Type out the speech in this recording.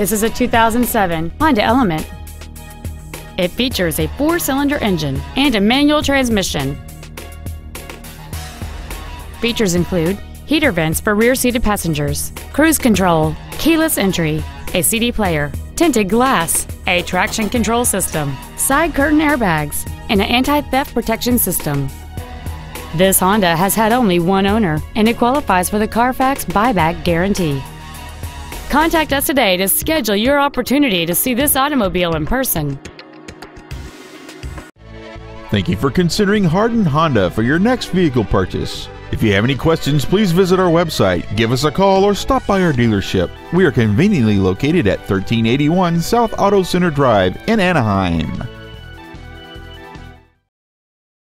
This is a 2007 Honda Element. It features a four-cylinder engine and a manual transmission. Features include heater vents for rear-seated passengers, cruise control, keyless entry, a CD player, tinted glass, a traction control system, side curtain airbags, and an anti-theft protection system. This Honda has had only one owner, and it qualifies for the Carfax buyback guarantee. Contact us today to schedule your opportunity to see this automobile in person. Thank you for considering Hardin Honda for your next vehicle purchase. If you have any questions, please visit our website, give us a call, or stop by our dealership. We are conveniently located at 1381 South Auto Center Drive in Anaheim.